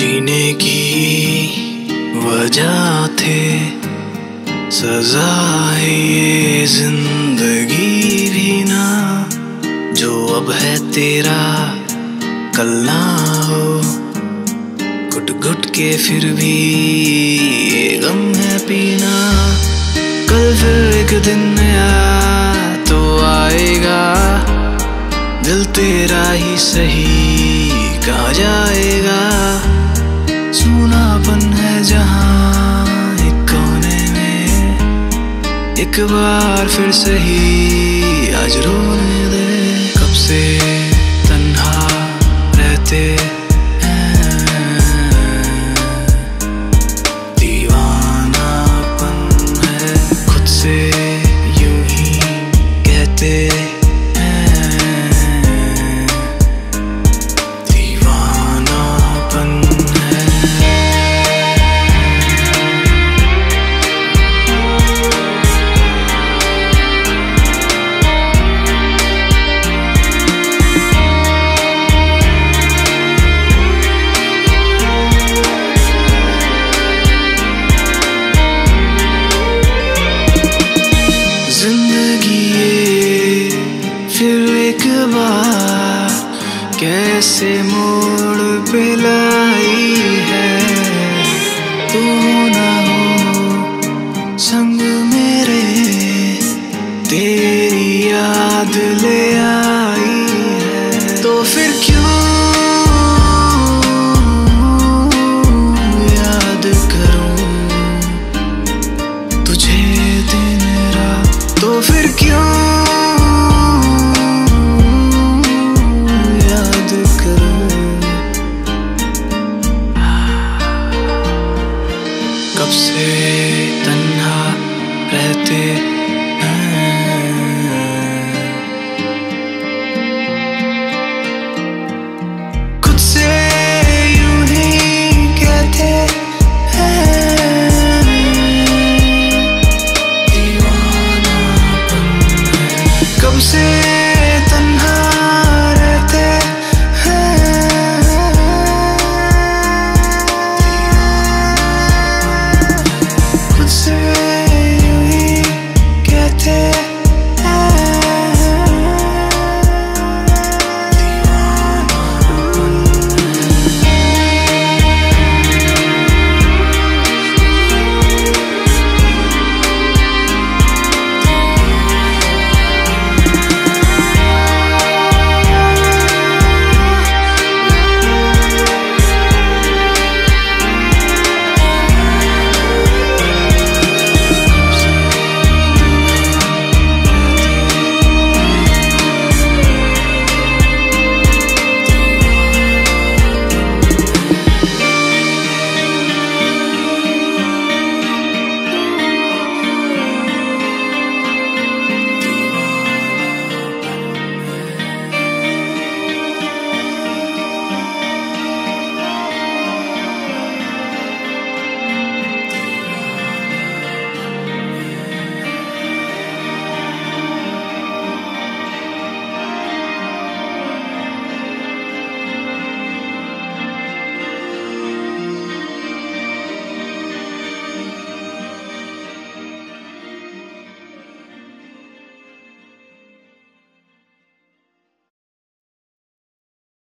जीने की वजह थे। सजा है ये ज़िंदगी भी ना। जो अब है तेरा, कल ना हो। घुट घुट के फिर भी ये गम है पीना। कल फिर एक दिन नया तो आएगा। दिल तेरा ही सही कहा जाएगा। सुनापन है जहाँ एक कोने में एक बार फिर सही आज रोने दे कब से कैसे मोड़ पे लाई है? तू ना हो संग मेरे तेरी याद ले